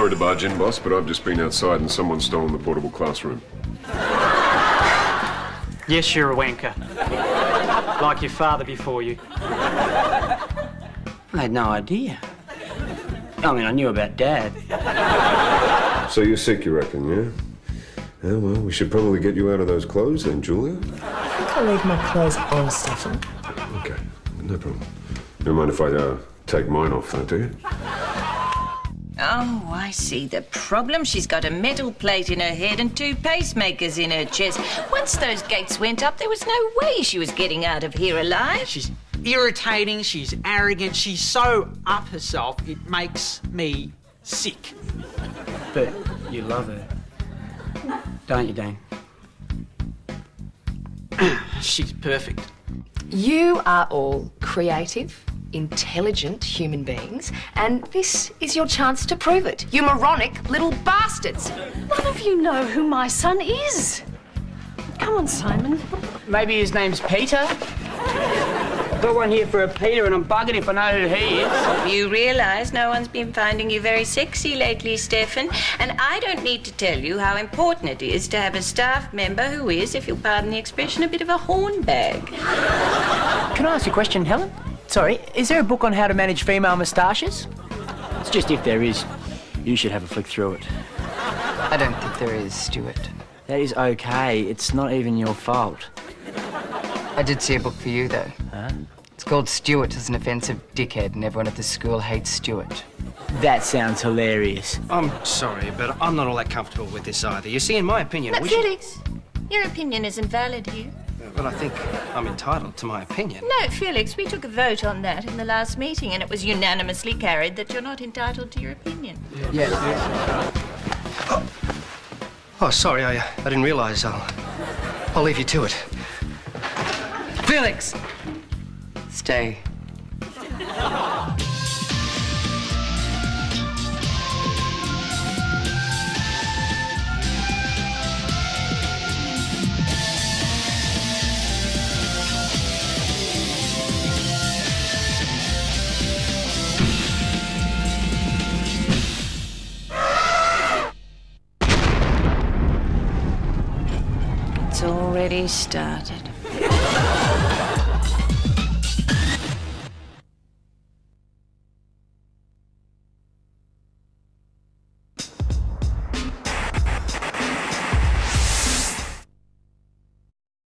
Sorry to barge in, boss, but I've just been outside and someone's stolen the portable classroom. Yes, you're a wanker. like your father before you. I had no idea. I mean, I knew about Dad. So you're sick, you reckon, yeah? Yeah, well, we should probably get you out of those clothes then, Julia. I think I'll leave my clothes on, Stefan. Okay, no problem. Don't mind if I uh, take mine off, though, do you? Oh, I see the problem. She's got a metal plate in her head and two pacemakers in her chest. Once those gates went up, there was no way she was getting out of here alive. She's irritating, she's arrogant, she's so up herself, it makes me sick. But you love her. Don't you, Dane? She's perfect. You are all creative, intelligent human beings, and this is your chance to prove it. You moronic little bastards. None of you know who my son is. Come on, Simon. Maybe his name's Peter. Got one here for a Peter, and I'm bugging if I know who he is. You realise no one's been finding you very sexy lately, Stefan. And I don't need to tell you how important it is to have a staff member who is, if you'll pardon the expression, a bit of a hornbag. Can I ask you a question, Helen? Sorry, is there a book on how to manage female moustaches? It's just if there is, you should have a flick through it. I don't think there is, Stuart. That is okay. It's not even your fault. I did see a book for you, though. Huh? It's called Stuart is an offensive dickhead, and everyone at the school hates Stuart. That sounds hilarious. I'm sorry, but I'm not all that comfortable with this either. You see, in my opinion, But we should... Your opinion isn't valid here. Well, I think I'm entitled to my opinion. No, Felix, we took a vote on that in the last meeting, and it was unanimously carried that you're not entitled to your opinion. Yes. Oh, oh sorry, I, I didn't realise. I'll, I'll leave you to it. Felix! Stay. It's already started.